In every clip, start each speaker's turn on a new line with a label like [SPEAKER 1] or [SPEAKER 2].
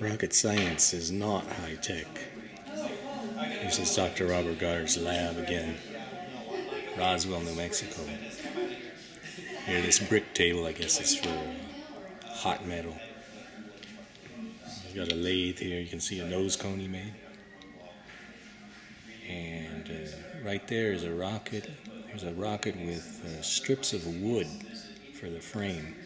[SPEAKER 1] Rocket science is not high tech. This is Dr. Robert Goddard's lab again, Roswell, New Mexico. Here, this brick table, I guess, is for uh, hot metal. He's got a lathe here. You can see a nose cone he made. And uh, right there is a rocket. There's a rocket with uh, strips of wood for the frame.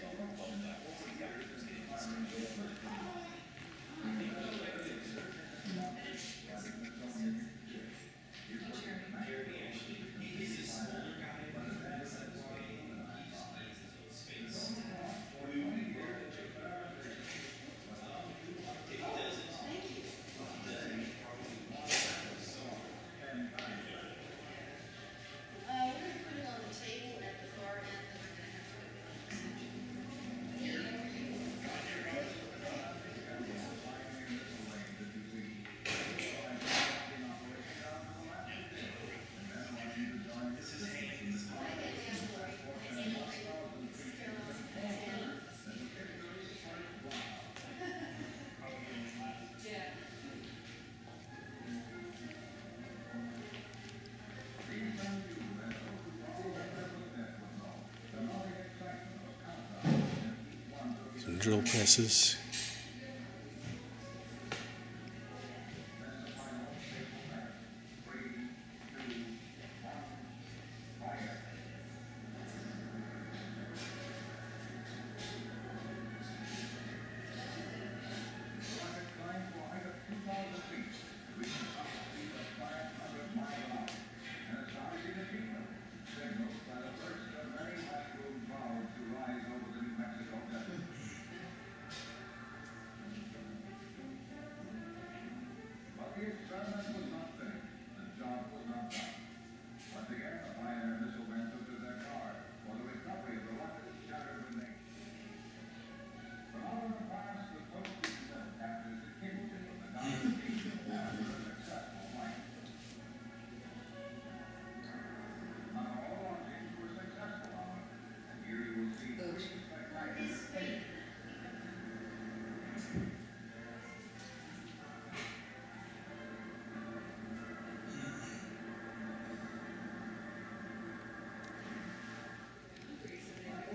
[SPEAKER 1] Some drill presses. here, John Michael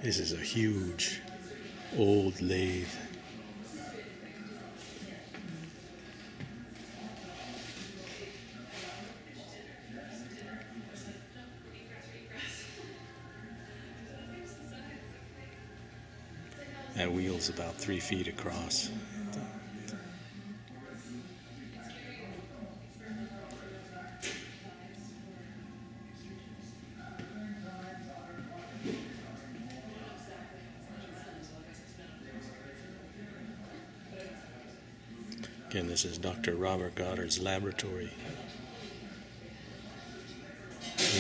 [SPEAKER 1] This is a huge old lathe. That wheel's about three feet across. Again, this is Dr. Robert Goddard's laboratory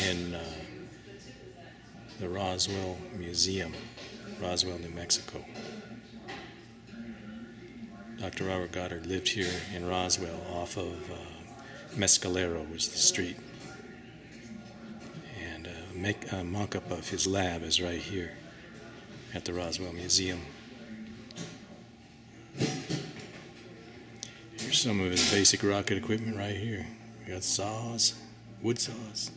[SPEAKER 1] in uh, the Roswell Museum, Roswell, New Mexico. Dr. Robert Goddard lived here in Roswell off of uh, Mescalero was the street. And uh, make, a mock-up of his lab is right here at the Roswell Museum. Some of his basic rocket equipment right here. We got saws, wood saws.